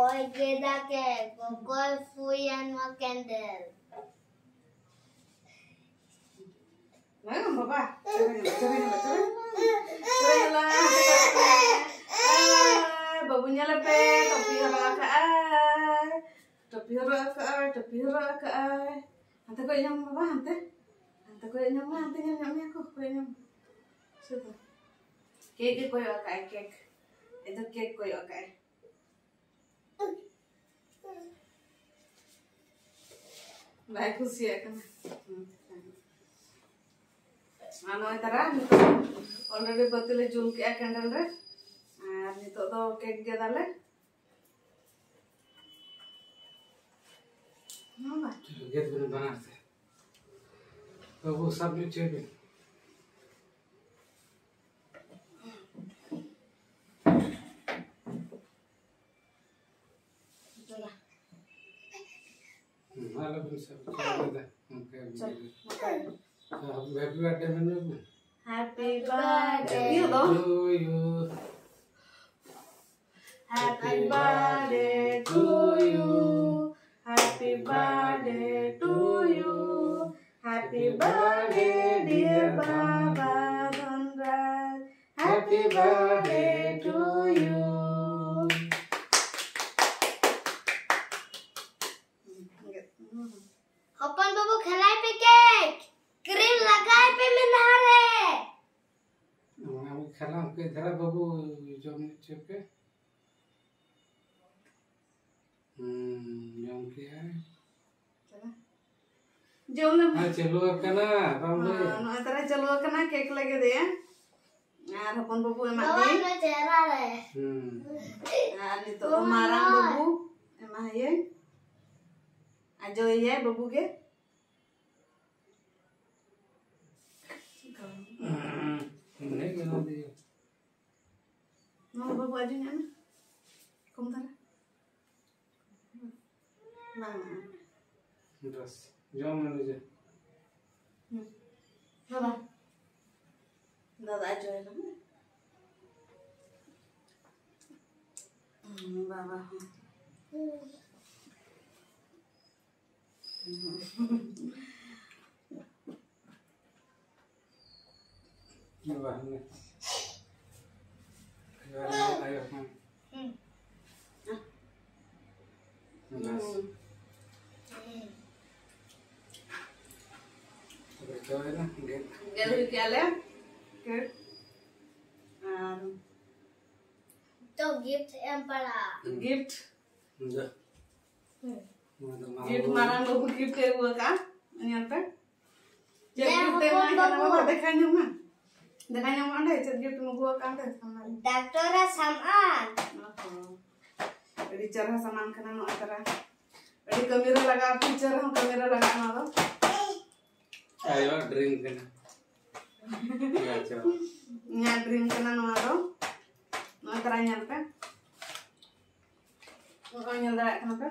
Kokoi gedake, kokoi fuyan wa candle. Ke ai. Topi hara ke. Hantar hantar. Hantar? Hantar nyam nyam aku kue nyam. Sudah. Kek kek kau kek. Itu kek kue kek. ಬಾಯಿ ಖುಷಿ ಯಾಕಂದ್ರೆ ನಾನು ಈ ಥರ already ಬತ್ತಿಲ್ಲ ಜುಲ್ಕಿ ಹಾಕೊಂಡಲ್ರಿ ನಿಂತದ ಕೆಗ್ಗದಲ್ಲೇ वो सब नीचे भी चला हेलो बन सब चल दे ओके हैप्पी बर्थडे मैंने Happy birthday Iya dong to you Happy birthday to you Happy birthday to you Happy birthday dear Baba Dhanraj Happy के धरा बाबू जो नीचे पे हम्म यम किया है हाँ बाबू tara chalo kana cake lagi deh ya Nah, hapon babu emak बाबा di में चेहरा रहे हम्म Nah, nito marang babu emah ye Ajo ye babu ke नहीं गिना दिए Mau buat aja kan? Komentar. Bang. Terus, jom mana aja. Baba. Baba aja ya. Baba. Baba. तो है. Um, तो gift babu gift ya gua kan? Ini apa? Dengan yang mana ya, itu dia gua kan deh sama. Doktora samaan. Jadi cara samaan kena no antara. Jadi kamera laga picture hum kamera laga na. Ayo drink kena. Nya drink kena no lo. No antara nya pe. No nya laga kena pe.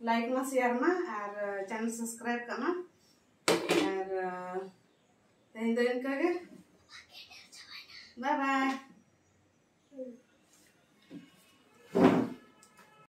Like में share में और channel subscribe करना। और तेन तो इनका bye bye